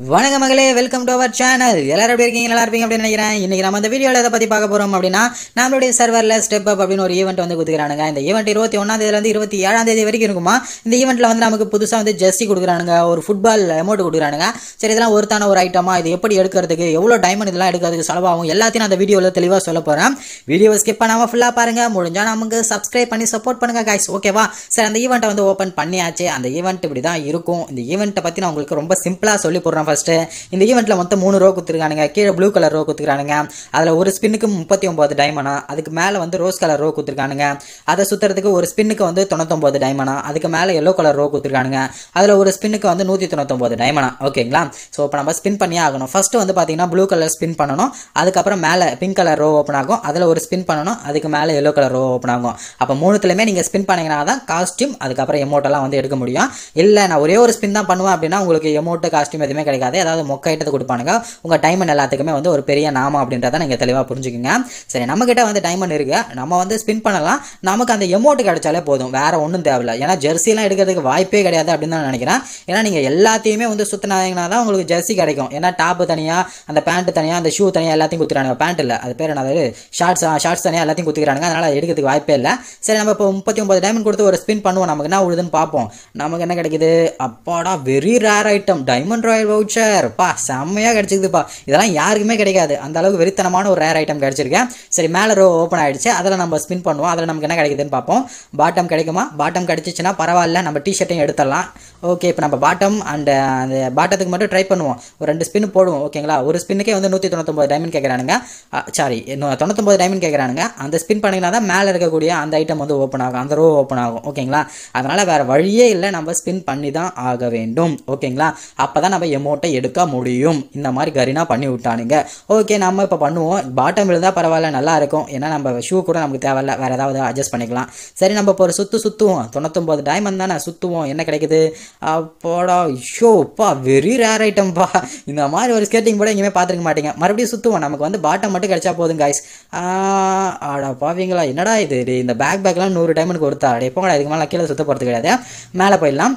வணக்க மகளே welcome to our channel எல்லாரும் எப்படி இருக்கீங்க? நல்லா இருப்பீங்க அப்படின்னு நினைக்கிறேன். இன்றைக்கி நம்ம அந்த வீடியோவில் எதை பற்றி பார்க்க போகிறோம் அப்படின்னா நம்மளுடைய சர்வரில் ஸ்டெப் அப் அப்படின்னு ஒரு ஈவெண்ட் வந்து கொடுக்குறானுங்க. இந்த ஈவெண்ட் இருபத்தி ஒன்றாந்தேதியிலேருந்து இருபத்தி ஏழாம் தேதி வரைக்கும் இருக்குமா? இந்த ஈவெண்ட்டில் வந்து நமக்கு புதுசாக வந்து ஜெர்சி கொடுக்குறானுங்க. ஒரு ஃபுட்பால் அமௌண்ட் கொடுக்குறானுங்க. சரி இதெல்லாம் ஒருத்தான ஒரு ஐட்டமாக இது எப்படி எடுக்கிறதுக்கு? எவ்வளோ டைமண்ட் இதெல்லாம் எடுக்கிறதுக்கு செலவாகும்? எல்லாத்தையும் அந்த வீடியோவில் தெளிவாக சொல்ல போகிறேன் வீடியோவை ஸ்கிப் பண்ணாமல் ஃபுல்லாக பாருங்கள் முடிஞ்சால் நமக்கு சப்ஸ்கிரைப் பண்ணி சப்போர்ட் பண்ணுங்கள் காய்ஸ் ஓகேவா சரி அந்த ஈவெண்ட்டை வந்து ஓப்பன் பண்ணியாச்சு. அந்த ஈவெண்ட் இப்படி தான் இருக்கும். இந்த ஈவெண்ட்டை பற்றி நான் உங்களுக்கு ரொம்ப சிம்பிளாக சொல்லி போடுறேன் ஃபஸ்ட்டு இந்த ஈவெண்ட்டில் மொத்தம் மூணு ரோ கொடுத்துருக்கானுங்க. கீழே ப்ளூ கலர் ரோ கொடுத்துருக்கானுங்க. அதில் ஒரு ஸ்பின்னுக்கு முப்பத்தி ஒம்பது டைமண்டா அதுக்கு மேலே வந்து ரோஸ் கலர் ரோ கொடுத்துருக்கானுங்க. அதை சுற்றுறதுக்கு ஒரு ஸ்பின்னுக்கு வந்து தொண்ணூத்தொம்பது டைமண்டா அதுக்கு மேலே எல்லோ கலர் ரோ கொடுத்துருக்கானுங்க. அதில் ஒரு ஸ்பின்னுக்கு வந்து நூற்றி தொண்ணூத்தொம்பது டைமண்டா ஓகேங்களா ஸோ இப்போ நம்ம ஸ்பின் பண்ணியே ஆகணும். ஃபஸ்ட்டு வந்து பார்த்தீங்கன்னா ப்ளூ கலர் ஸ்பின் பண்ணணும். அதுக்கப்புறம் மேலே பிங்க் கலர் ரோ ஓப்பன் ஆகும். அதில் ஒரு ஸ்பின் பண்ணணும். அதுக்கு மேலே எல்லோ கலர் ரோ ஓப்பன் ஆகும். அப்போ மூணுத்துலையுமே நீங்கள் ஸ்பின் பண்ணீங்கன்னா தான் காஸ்ட்யூம் அதுக்கப்புறம் எமௌண்ட்டெல்லாம் வந்து எடுக்க முடியும். இல்லை நான் ஒரே ஒரு ஸ்பின் தான் பண்ணுவேன் அப்படின்னா உங்களுக்கு எமௌண்ட்டு காஸ்ட்யூம் எதுவுமே கிடைக்காது. ஏதாவது மொக்க ஐட்டத்தை கொடுப்பானுங்க. உங்கள் டைமண்ட் எல்லாத்துக்குமே வந்து ஒரு பெரிய நாமம் அப்படின்றத நீங்கள் தெளிவாக புரிஞ்சுக்குங்க. சரி நம்மக்கிட்ட வந்து டைமண்ட் இருக்குது நம்ம வந்து ஸ்பின் பண்ணலாம். நமக்கு அந்த எமௌண்ட் கிடைச்சாலே போதும். வேறு ஒன்றும் தேவையில்ல. ஏன்னா ஜெர்சிலாம் எடுக்கிறதுக்கு வாய்ப்பே கிடையாது அப்படின்னு தான் நினைக்கிறேன். ஏன்னா நீங்கள் எல்லாத்தையுமே வந்து சுத்தினாங்கன்னா தான் உங்களுக்கு ஜெர்சி கிடைக்கும். ஏன்னா டாப்பு தனியாக அந்த பேண்ட்டு தனியாக அந்த ஷூ தனியாக எல்லாத்தையும் குத்துறானுங்க. பேண்ட் இல்லை. அது பேர் என்னது? ஷார்ட்ஸ் ஷார்ட்ஸ் தனியாக எல்லாத்தையும் குத்துக்கிறானுங்க. அதனால் எடுக்கிறதுக்கு வாய்ப்பே இல்லை. சரி நம்ம இப்போ முப்பத்தி ஒன்பது டைமண்ட் கொடுத்து ஒரு ஸ்பின் பண்ணுவோம். நமக்கு என்ன உழுதுன்னு பார்ப்போம். நமக்கு என்ன கிடைக்குது? அப்பாடா very rare item diamond royal voucher பா செம்மையாக கிடச்சிக்குதுப்பா. இதெல்லாம் யாருக்குமே கிடைக்காது. அந்த அளவுக்கு வெறித்தனமான ஒரு ரேர் ஐட்டம் கிடைச்சிருக்கேன். சரி மேலே ரோ ஓப்பன் ஆயிடுச்சு. அதில் நம்ம ஸ்பின் பண்ணுவோம். அதில் நமக்கு என்ன கிடைக்குதுன்னு பார்ப்போம். பாட்டம் கிடைக்குமா? பாட்டம் கிடைச்சிச்சுன்னா பரவாயில்ல. நம்ம டிஷர்ட்டையும் எடுத்துடலாம். ஓகே இப்போ நம்ம பாட்டம் அண்ட் uh, அந்த பாட்டத்துக்கு மட்டும் ட்ரை பண்ணுவோம். ஒரு ரெண்டு ஸ்பின் போடுவோம். ஓகேங்களா ஒரு ஸ்பின்னுக்கே வந்து நூற்றி தொண்ணூத்தொம்பது டைமண்ட் கேட்குறானுங்க சாரி தொண்ணூத்தொம்பது டைமண்ட் கேட்குறானுங்க அந்த ஸ்பின் பண்ணிங்கன்னா தான் மேலே இருக்கக்கூடிய அந்த ஐட்டம் வந்து ஓப்பன் ஆகும். அந்த ரோ ஓப்பன் ஆகும். ஓகேங்களா அதனால் வேறு வழியே இல்லை. நம்ம ஸ்பின் பண்ணி தான் ஆக வேண்டும். ஓகேங்களா அப்போ தான் நம்ம எமோ எமௌண்ட்டை எடுக்க முடியும். இந்த மாதிரி கரினா பண்ணி விட்டானுங்க. ஓகே நம்ம இப்போ பண்ணுவோம். பாட்டம் இருந்தால் பரவாயில்ல நல்லா இருக்கும். ஏன்னா நம்ம ஷூ கூட நமக்கு தேவையில்ல. வேறு ஏதாவது அட்ஜஸ்ட் பண்ணிக்கலாம். சரி நம்ம இப்போ ஒரு சுற்று சுற்றுவோம் தொண்ணூத்தொம்பது டைமண்ட் தானே சுற்றுவோம் என்ன கிடைக்குது? அப்போடா ஷோப்பா வெரி ரேர் ஐட்டம்ப்பா இந்த மாதிரி ஒரு ஸ்கேட்டிங் கூட எங்கேயுமே பார்த்துருக்க மாட்டீங்க. மறுபடியும் சுற்றுவோம் நமக்கு வந்து பாட்டம் மட்டும் கிடைச்சா போதும் காய்ஸ் ஆடா பாவீங்களா? என்னடா இது? இந்த பேக் பேக்லாம் நூறு டைமண்ட் கொடுத்தா. டே போங்கடா இதுக்கு மேலே கீழே சுத்த போகிறது கிடையாது. மேலே போயிடலாம்.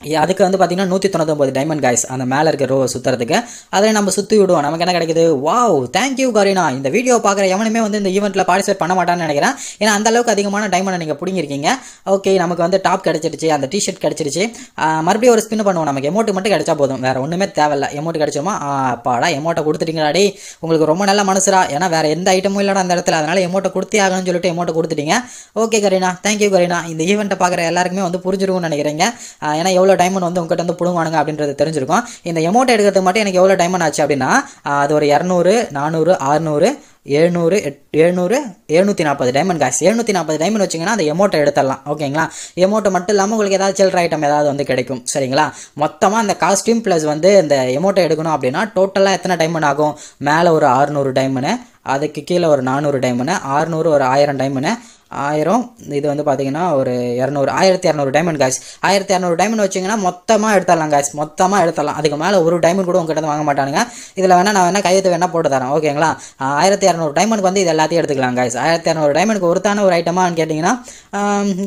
அதுக்கு வந்து பார்த்தீங்கன்னா நூற்றி தொண்ணூத்தொம்பது டைமண்ட் காய்ஸ் அந்த மேலே இருக்க ரோ சுற்றுறதுக்கு அதை நம்ம சுற்றி விடுவோம். நமக்கு என்ன கிடைக்குது? Wow thank you Kareena. இந்த வீடியோ பார்க்குற எவனுமே வந்து இந்த ஈவெண்ட்டில் பார்ட்டிசிபேட் பண்ண மாட்டான்னு நினைக்கிறேன். ஏன்னா அந்த அளவுக்கு அதிகமான டைமண்ட் நீங்கள் பிடிங்கிருக்கீங்க ஓகே நமக்கு வந்து டாப் கிடச்சிருச்சு அந்த டிஷர்ட் கிடச்சிருச்சு. மறுபடியும் ஒரு ஸ்பின் பண்ணுவோம். நமக்கு எமௌண்ட் மட்டும் கிடைச்சா போதும். வேறு ஒன்றுமே தேவையில்ல. எமௌண்ட் கிடச்சோமா? அப்பாடா எமௌண்ட்டை கொடுத்துட்டீங்களாடி. உங்களுக்கு ரொம்ப நல்ல மனசுரா ஏன்னா வேறு எந்த ஐட்டமும் இல்லைடா அந்த இடத்துல. அதனால் எமௌண்ட்டை கொடுத்தே ஆகணும்னு சொல்லிட்டு எமௌண்ட்டை கொடுத்துட்டீங்க. Okay Kareena. Thank you Kareena. இந்த ஈவெண்ட்டை பார்க்குற எல்லாருக்குமே வந்து புரிஞ்சிருக்கும்னு நினைக்கிறீங்க. ஏன்னா எவ்வளோ டைமண்ட் வந்து உங்ககிட்ட வந்து பிடுங்குவானுங்க அப்படின்றது தெரிஞ்சிருக்கும். இந்த எமௌண்ட் எடுக்கிறதுக்கு மட்டும் எனக்கு எவ்வளோ டைமண்ட் ஆச்சு அப்படின்னா அது ஒரு இரநூறு நானூறு அறுநூறு எழுநூறு எட் எழுநூறு எழுநூற்றி நாற்பது டைமண்ட் காசு எழுநூற்றி நாற்பது டைமண்ட் வச்சிங்கன்னா அந்த எமௌண்ட்டை எடுத்துடலாம். ஓகேங்களா எமௌண்ட்டை மட்டும் இல்லாமல் உங்களுக்கு ஏதாவது சில்லற ஐட்டம் ஏதாவது வந்து கிடைக்கும். சரிங்களா? மொத்தமாக அந்த காஸ்டியூம் ப்ளஸ் வந்து இந்த எமௌண்ட்டை எடுக்கணும் அப்படின்னா டோட்டலாக எத்தனை டைமண்ட் ஆகும்? மேலே ஒரு அறுநூறு டைமண்ட் அதுக்கு கீழே ஒரு நானூறு டைமண்ட் ஆறுநூறு ஒரு ஆயிரம் டைமண்ட் ஆயிரம். இது வந்து பார்த்தீங்கன்னா ஒரு இரநூறு ஆயிரத்தி இரநூறு டைமண்ட் காய்ஸ் ஆயிரத்தி இரநூறு டைமண்ட் வச்சிங்கன்னா மொத்தமாக எடுத்துடலாம் காய்ஸ் மொத்தமாக எடுத்துடலாம். அதுக்கு மேலே ஒரு டைமண்ட் கூட உங்ககிட்ட இருந்து வாங்க மாட்டானுங்க. இதில் வேணால் நான் வேணால் கையெழுத்து வேணால் போட்டு தரேன். ஓகேங்களா ஆயிரத்தி இரநூறு டைமண்ட் வந்து இது எல்லாத்தையும் எடுத்துக்கலாம் காய்ஸ் ஆயிரத்தி இரநூறு டைமண்ட்க்கு ஒருத்தான ஒரு ஐட்டமானு கேட்டிங்கன்னா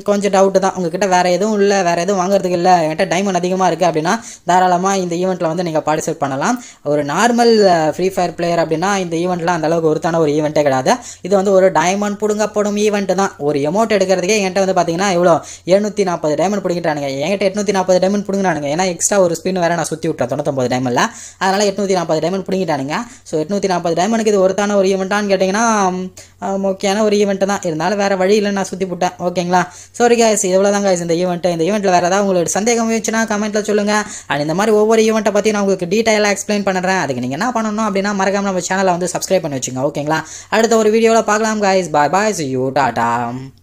கொஞ்சம் டவுட்டு தான். உங்ககிட்ட வேறு எதுவும் இல்லை வேறு எதுவும் வாங்குறதுக்கு இல்லை. என்கிட்ட டைமண்ட் அதிகமாக இருக்குது அப்படின்னா தாராளமாக இந்த ஈவெண்ட்டில் வந்து நீங்கள் பார்ட்டிசிபேட் பண்ணலாம். ஒரு நார்மல் ஃப்ரீ ஃபயர் பிளேயர் அப்படின்னா இந்த ஈவெண்ட்லாம் அந்தளவுக்கு ஒருத்தான ஒரு ஈவெண்ட்டே கிடையாது. இது வந்து ஒரு டைமண்ட் பிடுங்கப்படும் ஈவெண்ட்டு தான். ஒரு எமௌண்ட் எடுக்கிறதுக்கே என்கிட்ட வந்து பார்த்தீங்கன்னா எவ்வளோ எழுநூற்றி நாற்பது டைமண்ட் பிடிக்கிறானுங்க என்கிட்ட எட்நூற்றி நாற்பது டைமண்ட் பிடுங்கினானுங்க. ஏன்னா எக்ஸ்ட்ரா ஒரு ஸ்பின் வேறு நான் சுற்றி விட்டேன் தொண்ணூத்தொம்பது டைமில் அதனால் எட்நூற்றி நாற்பது டைமண்ட் பிடிங்கிட்டானுங்க. ஸோ எட்நூற்றி நாற்பது டைமண்டுக்கு இது ஒருத்தான ஒரு ஈவெண்ட்டான்னு கேட்டிங்கன்னா முக்கியமான ஒரு ஈவெண்ட்டு தான். இருந்தாலும் வேறு வழி இல்லை நான் சுற்றி விட்டேன். ஓகேங்களா சாரி காய்ஸ் இவ்வளோ தான் காய்ஸ் இந்த ஈவெண்ட்டு இந்த ஈவெண்ட்டில் வேறு ஏதாவது உங்களுக்கு சந்தேகம் இருந்துச்சுன்னா கமெண்ட்டில் சொல்லுங்கள் அண்ட் இந்த மாதிரி ஒவ்வொரு ஈவெண்ட்டை பற்றி நான் உங்களுக்கு டீட்டெயிலாக எக்ஸ்பிளைன் பண்ணுறேன் அதுக்கு நீங்கள் என்ன பண்ணணும் அப்படின்னா மறக்காமல் நம்ம சேனலை வந்து சப்ஸ்கிரைப் பண்ணி வச்சுங்க ஓகேங்களா அடுத்த ஒரு வீடியோவில் பார்க்கலாம் காய்ஸ் பாய் பாய் யூ டாட்டா um,